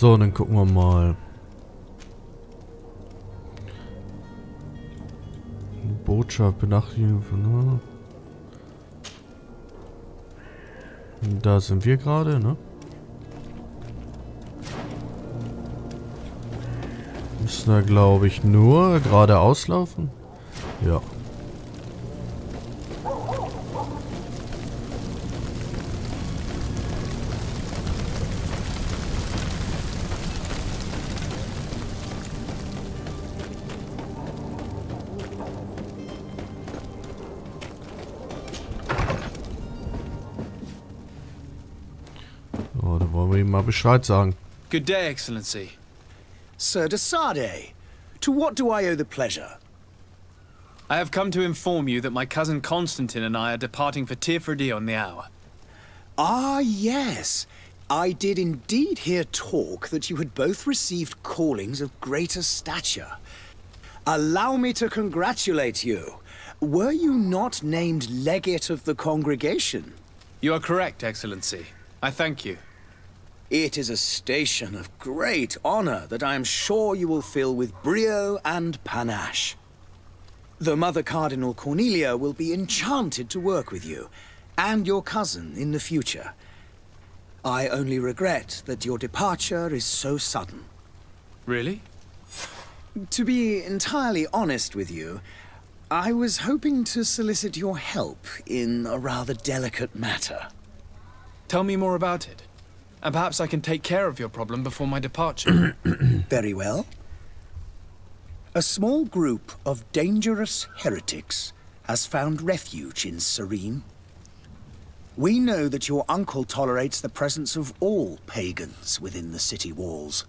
So, dann gucken wir mal. Botschaft, Benachrichtigung von... Ne? Da sind wir gerade, ne? Müssen wir, glaube ich, nur geradeaus laufen? Ja. Mal Bescheid sagen. Good day, Excellency. Sir de Sardet, to what do I owe the pleasure? I have come to inform you that my cousin Constantine and I are departing for Teer Fradee on the hour. Ah, yes. I did indeed hear talk that you had both received callings of greater stature. Allow me to congratulate you. Were you not named legate of the congregation? You are correct, Excellency. I thank you. It is a station of great honor that I am sure you will fill with brio and panache. The Mother Cardinal Cornelia will be enchanted to work with you, and your cousin in the future. I only regret that your departure is so sudden. Really? To be entirely honest with you, I was hoping to solicit your help in a rather delicate matter. Tell me more about it. And perhaps I can take care of your problem before my departure. Very well. A small group of dangerous heretics has found refuge in Serene. We know that your uncle tolerates the presence of all pagans within the city walls.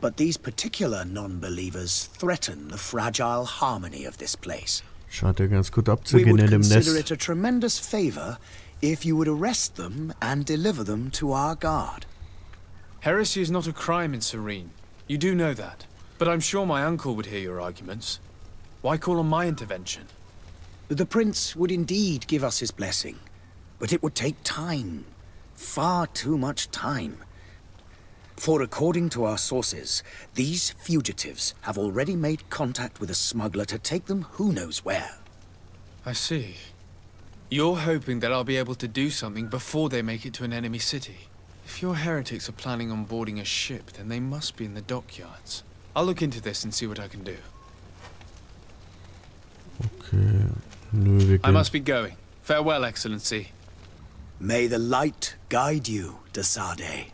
But these particular non-believers threaten the fragile harmony of this place. Scheint ja ganz gut We abzugehen would in dem consider it a tremendous favor if you would arrest them and deliver them to our guard. Heresy is not a crime in Serene. You do know that. But I'm sure my uncle would hear your arguments. Why call on my intervention? The prince would indeed give us his blessing, but it would take time. Far too much time. For according to our sources, these fugitives have already made contact with a smuggler to take them who knows where. I see. You're hoping that I'll be able to do something before they make it to an enemy city. If your heretics are planning on boarding a ship, then they must be in the dockyards. I'll look into this and see what I can do. Okay. Nö, wir I must be going. Farewell, Excellency. May the light guide you, De Sardet.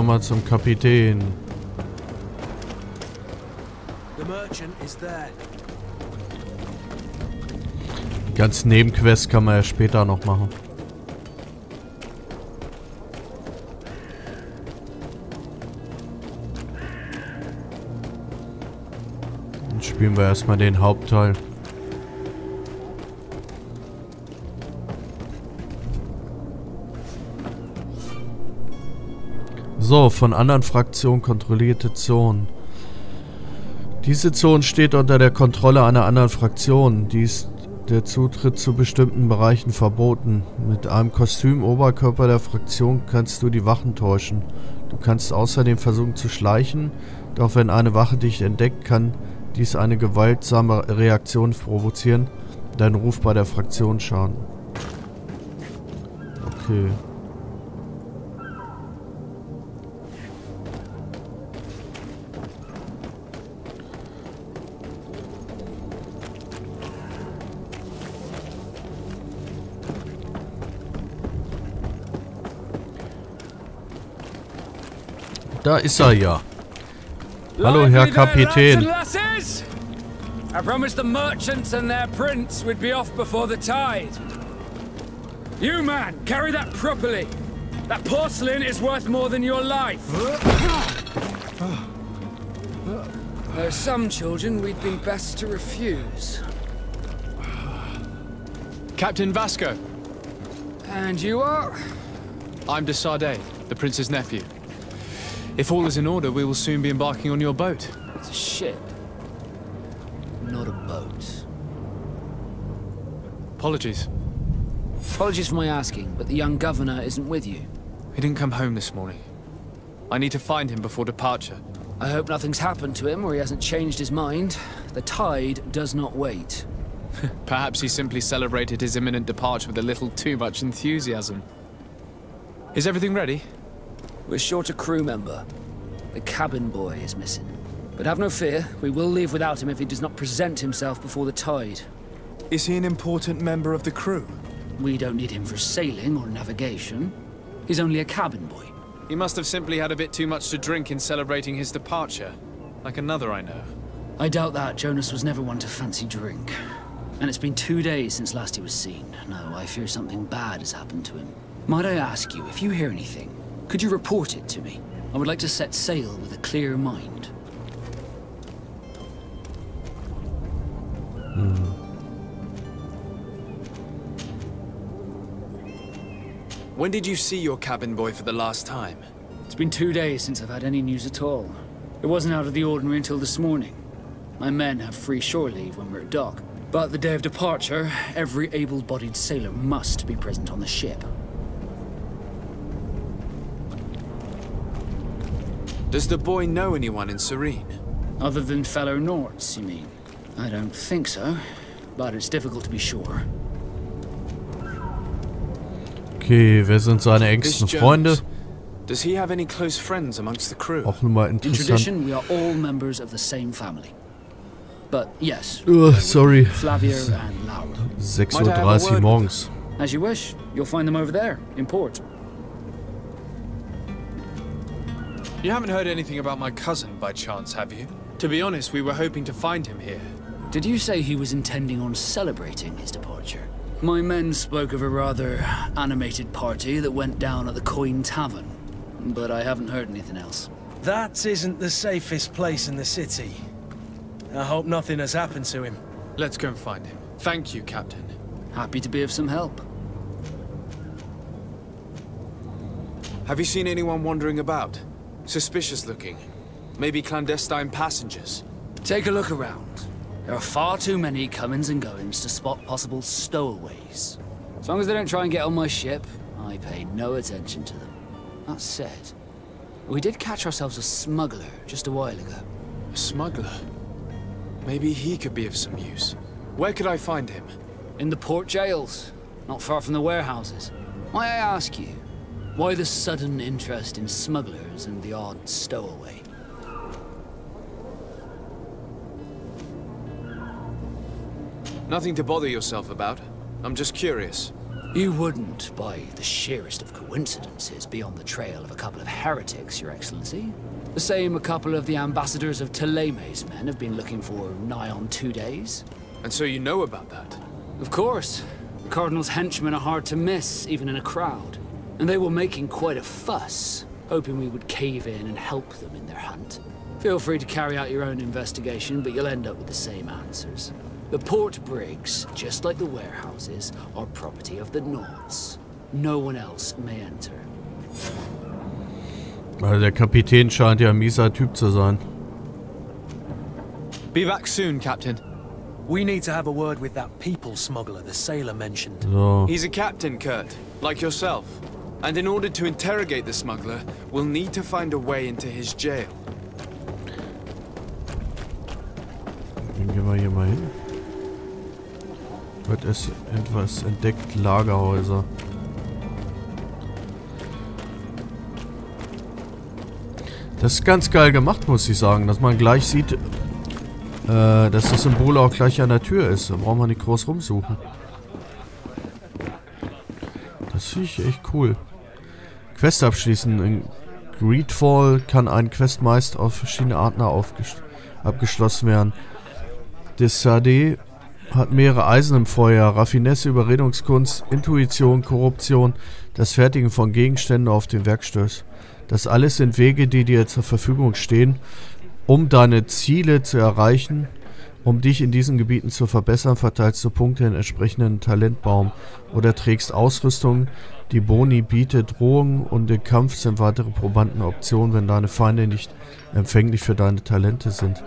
Wir mal zum Kapitän. Die ganzen Nebenquests kann man ja später noch machen. Dann spielen wir erstmal den Hauptteil. So, von anderen Fraktionen kontrollierte Zonen. Diese Zone steht unter der Kontrolle einer anderen Fraktion. Dies der Zutritt zu bestimmten Bereichen verboten. Mit einem Kostüm-Oberkörper der Fraktion kannst du die Wachen täuschen. Du kannst außerdem versuchen zu schleichen, doch wenn eine Wache dich entdeckt, kann dies eine gewaltsame Reaktion provozieren, dein Ruf bei der Fraktion schaden. Okay. Da ist er ja. Hallo, Herr Lively there, lads and Kapitän. I promised the merchants and their prince we'd be off before the tide. You, man, carry that properly. That porcelain is worth more than your life. There are some children we'd been best to refuse. Captain Vasco. And you are? I'm de Sardet, the prince's nephew. If all is in order, we will soon be embarking on your boat. It's a ship. Not a boat. Apologies. Apologies for my asking, but the young governor isn't with you. He didn't come home this morning. I need to find him before departure. I hope nothing's happened to him or he hasn't changed his mind. The tide does not wait. Perhaps he simply celebrated his imminent departure with a little too much enthusiasm. Is everything ready? We're short a crew member. The cabin boy is missing. But have no fear, we will leave without him if he does not present himself before the tide. Is he an important member of the crew? We don't need him for sailing or navigation. He's only a cabin boy. He must have simply had a bit too much to drink in celebrating his departure. Like another I know. I doubt that. Jonas was never one to fancy drink. And it's been two days since last he was seen. No, I fear something bad has happened to him. Might I ask you, if you hear anything, could you report it to me? I would like to set sail with a clear mind. Hmm. When did you see your cabin boy for the last time? It's been two days since I've had any news at all. It wasn't out of the ordinary until this morning. My men have free shore leave when we're at dock. But the day of departure, every able-bodied sailor must be present on the ship. Does the boy know anyone in Serene? Other than fellow Nauts, you mean? I don't think so, but it's difficult to be sure. Okay, wer sind seine This engsten Jones, Freunde? Does he have any close friends amongst the crew? Auch nochmal In interessant. tradition, we are all members of the same family. But yes, Uh, sorry. Flavia and Laura. 6.30 Uhr morgens. As you wish, you'll find them over there, in port. You haven't heard anything about my cousin by chance, have you? To be honest, we were hoping to find him here. Did you say he was intending on celebrating his departure? My men spoke of a rather animated party that went down at the Coin Tavern, but I haven't heard anything else. That isn't the safest place in the city. I hope nothing has happened to him. Let's go and find him. Thank you, Captain. Happy to be of some help. Have you seen anyone wandering about? Suspicious looking. Maybe clandestine passengers. Take a look around. There are far too many comings and goings to spot possible stowaways. As long as they don't try and get on my ship, I pay no attention to them. That said, we did catch ourselves a smuggler just a while ago. A smuggler. Maybe he could be of some use. Where could I find him? In the port jails, not far from the warehouses. May I ask you, why the sudden interest in smugglers and the odd stowaway? Nothing to bother yourself about. I'm just curious. You wouldn't, by the sheerest of coincidences, be on the trail of a couple of heretics, Your Excellency. The same a couple of the ambassadors of Thélème's men have been looking for nigh on two days. And so you know about that? Of course. The Cardinal's henchmen are hard to miss, even in a crowd. And they were making quite a fuss, hoping we would cave in and help them in their hunt. Feel free to carry out your own investigation, but you'll end up with the same answers. The port brigs, just like the warehouses, are property of the Nauts. No one else may enter. Also der Kapitän scheint ja ein mieser Typ zu sein. Be back soon, Captain. We need to have a word with that people smuggler the sailor mentioned. So. He's a captain, Kurt, like yourself. And in order to interrogate the smuggler, we'll need to find a way into his jail. Gehen wir hier mal hin. Wird es etwas entdeckt? Lagerhäuser. Das ist ganz geil gemacht, muss ich sagen, dass man gleich sieht, äh, dass das Symbol auch gleich an der Tür ist. Da braucht man nicht groß rumsuchen. Das finde ich echt cool. Quest abschließen. In Greedfall kann ein Quest meist auf verschiedene Arten abgeschlossen werden. Desade hat mehrere Eisen im Feuer. Raffinesse, Überredungskunst, Intuition, Korruption, das Fertigen von Gegenständen auf den Werkstöß. Das alles sind Wege, die dir zur Verfügung stehen, um deine Ziele zu erreichen. Um dich in diesen Gebieten zu verbessern, verteilst du Punkte in entsprechenden Talentbaum oder trägst Ausrüstung, die Boni bietet. Drohungen und im Kampf sind weitere Probanden Optionen, wenn deine Feinde nicht empfänglich für deine Talente sind.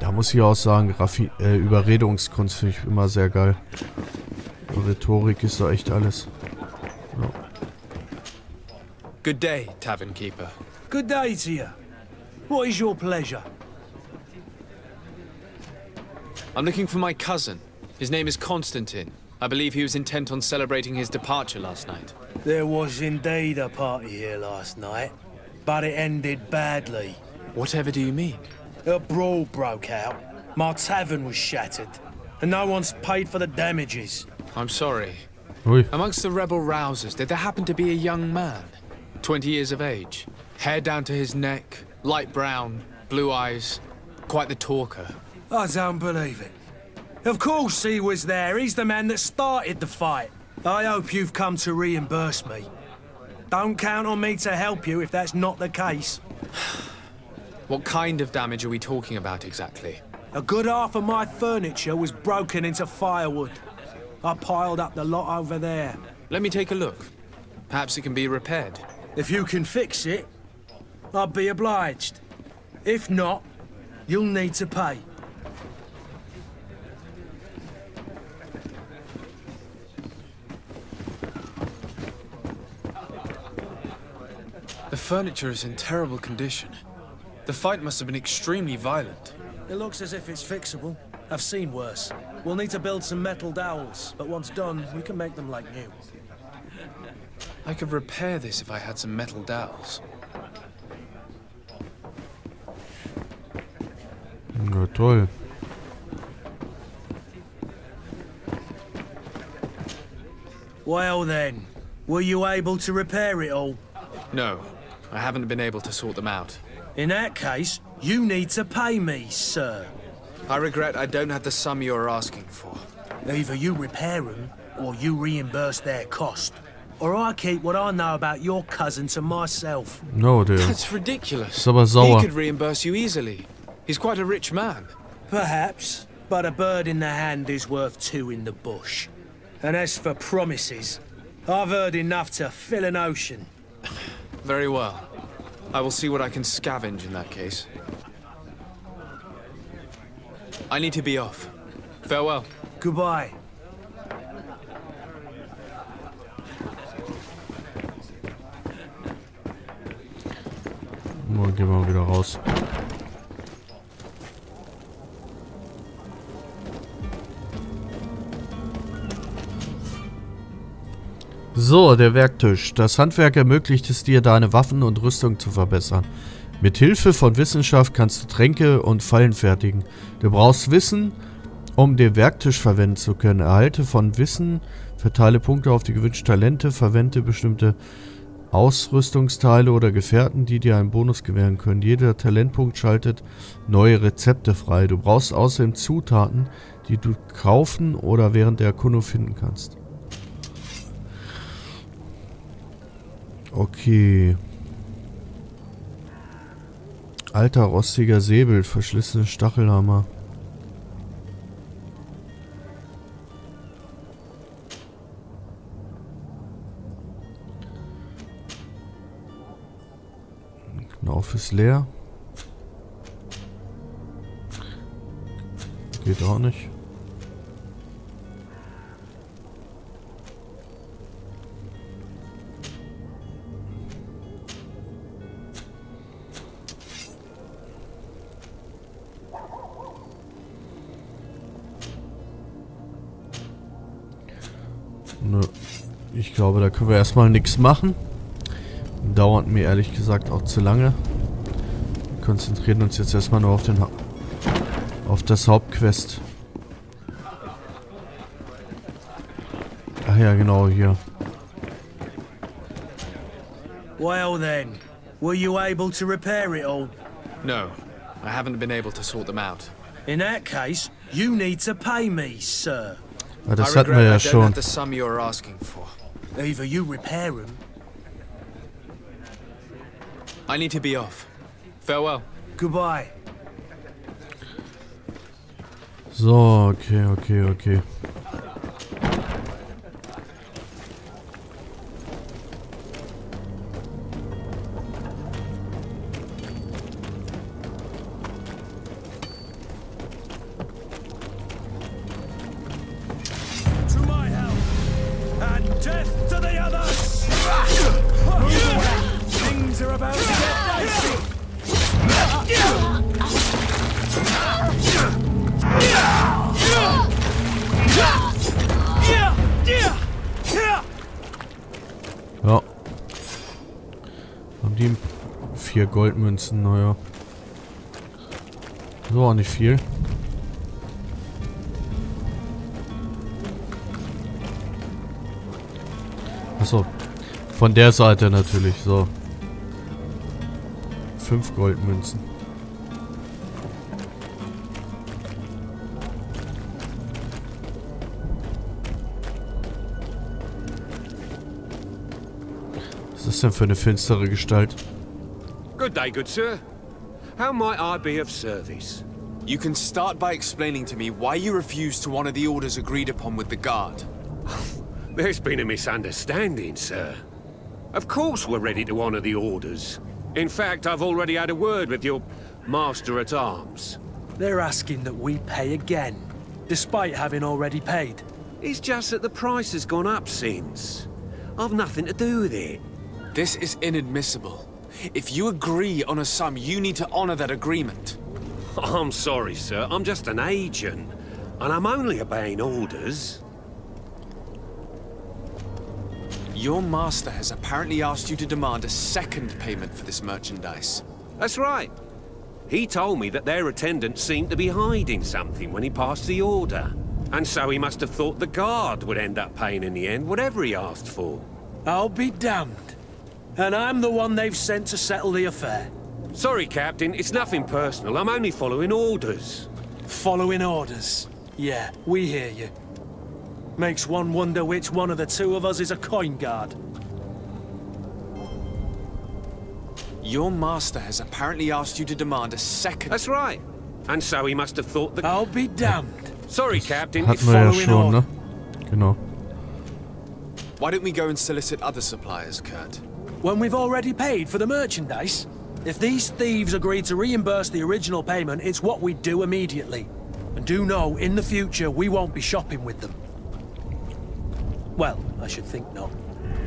Da muss ich auch sagen, Raffi äh, Überredungskunst finde ich immer sehr geil. Rhetorik ist da echt alles. Ja. Good day, Tavern Keeper. Good day to you. What is your pleasure? I'm looking for my cousin. His name is Constantine. I believe he was intent on celebrating his departure last night. There was indeed a party here last night, but it ended badly. Whatever do you mean? A brawl broke out. My tavern was shattered, and no one's paid for the damages. I'm sorry. Ui. Amongst the rebel rousers, did there happen to be a young man? 20 years of age. Hair down to his neck, light brown, blue eyes. Quite the talker. I don't believe it. Of course he was there. He's the man that started the fight. I hope you've come to reimburse me. Don't count on me to help you if that's not the case. What kind of damage are we talking about exactly? A good half of my furniture was broken into firewood. I piled up the lot over there. Let me take a look. Perhaps it can be repaired. If you can fix it, I'd be obliged. If not, you'll need to pay. Furniture is in terrible condition. The fight must have been extremely violent. It looks as if it's fixable. I've seen worse. We'll need to build some metal dowels, but once done, we can make them like new. I could repair this if I had some metal dowels. Na toll. Well then, were you able to repair it all? No, I haven't been able to sort them out. In that case, you need to pay me, sir. I regret I don't have the sum you're asking for. Either you repair them, or you reimburse their cost. Or I keep what I know about your cousin to myself. No, der That's ridiculous. ist aber He could reimburse you easily. He's quite a rich man. Perhaps, but a bird in the hand is worth two in the bush. And as for promises, I've heard enough to fill an ocean. Very well. I will see what I can scavenge in that case. I need to be off. Farewell. Goodbye. Mal gehen wir wieder raus. So, der Werktisch. Das Handwerk ermöglicht es dir, deine Waffen und Rüstung zu verbessern. Mit Hilfe von Wissenschaft kannst du Tränke und Fallen fertigen. Du brauchst Wissen, um den Werktisch verwenden zu können. Erhalte von Wissen, verteile Punkte auf die gewünschten Talente, verwende bestimmte Ausrüstungsteile oder Gefährten, die dir einen Bonus gewähren können. Jeder Talentpunkt schaltet neue Rezepte frei. Du brauchst außerdem Zutaten, die du kaufen oder während der Erkundung finden kannst. Okay. Alter rostiger Säbel, verschlissene Stachelhammer. Knauf ist leer. Geht auch nicht. Glaube, da können wir erstmal nichts machen. Dauert mir ehrlich gesagt auch zu lange. Wir konzentrieren uns jetzt erstmal nur auf den ha auf das Hauptquest. Ach ja, genau, hier. Well then, were you able to repair it all? No, I haven't been able to sort them out. In that case, you need to pay me, sir. Ja, das hatten wir ja I don't schon. have the sum you're asking for. Either you repair them, I need to be off. Farewell. goodbye. So, okay, okay, okay. Ja. Haben die vier Goldmünzen, naja. So, auch nicht viel. Achso. Von der Seite natürlich, so. Fünf Goldmünzen. Denn für eine finstere Gestalt? Good day, good sir. How might I be of service? You can start by explaining to me why you refused to honor the orders agreed upon with the guard. There's been a misunderstanding, sir. Of course we're ready to honor the orders. In fact, I've already had a word with your master-at-arms. They're asking that we pay again, despite having already paid. It's just that the price has gone up since. I've nothing to do with it. This is inadmissible. If you agree on a sum, you need to honor that agreement. I'm sorry, sir. I'm just an agent. And I'm only obeying orders. Your master has apparently asked you to demand a second payment for this merchandise. That's right. He told me that their attendant seemed to be hiding something when he passed the order. And so he must have thought the guard would end up paying in the end whatever he asked for. I'll be damned. And I'm the one they've sent to settle the affair. Sorry, Captain. It's nothing personal. I'm only following orders. Following orders. Yeah, we hear you. Makes one wonder which one of the two of us is a coin guard. Your master has apparently asked you to demand a second... That's right. And so he must have thought that... I'll be damned. Sorry, Captain. It's Hatten wir ja following schon, ne? order. Genau. Why don't we go and solicit other suppliers, Kurt? When we've already paid for the merchandise? If these thieves agree to reimburse the original payment, it's what we do immediately. And do know, in the future, we won't be shopping with them. Well, I should think not.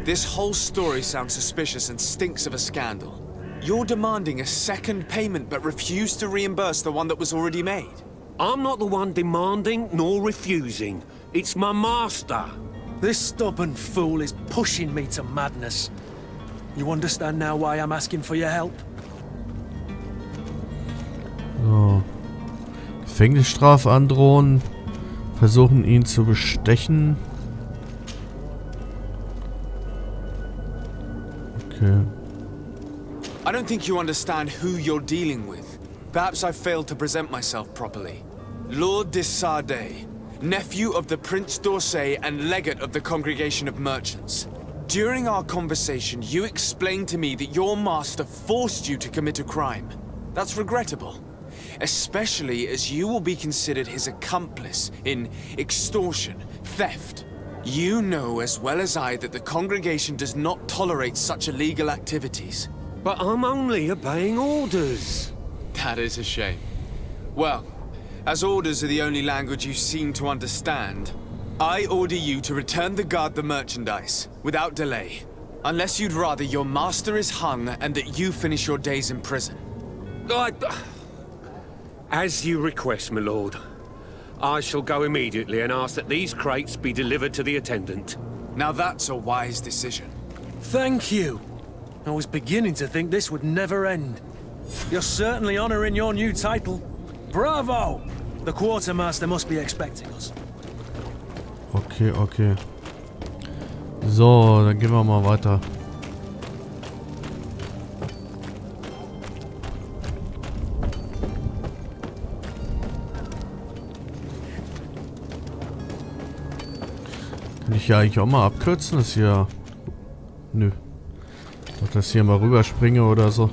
This whole story sounds suspicious and stinks of a scandal. You're demanding a second payment but refuse to reimburse the one that was already made. I'm not the one demanding nor refusing. It's my master. This stubborn fool is pushing me to madness. You understand now why I'm asking for your help? So. Gefängnisstrafe androhen. Versuchen ihn zu bestechen. Okay. I don't think you understand who you're dealing with. Perhaps I failed to present myself properly. Lord de Sardet, nephew of the Prince d'Orsay and legate of the Congregation of Merchants. During our conversation, you explained to me that your master forced you to commit a crime. That's regrettable. Especially as you will be considered his accomplice in extortion, theft. You know as well as I that the congregation does not tolerate such illegal activities. But I'm only obeying orders. That is a shame. Well, as orders are the only language you seem to understand, I order you to return the guard the merchandise, without delay. Unless you'd rather your master is hung and that you finish your days in prison. I... As you request, my lord. I shall go immediately and ask that these crates be delivered to the attendant. Now that's a wise decision. Thank you. I was beginning to think this would never end. You're certainly honoring your new title. Bravo! The quartermaster must be expecting us. Okay, okay. So, dann gehen wir mal weiter. Kann ich ja eigentlich auch mal abkürzen? Das hier... Nö. Dachte, dass hier mal rüberspringe oder so.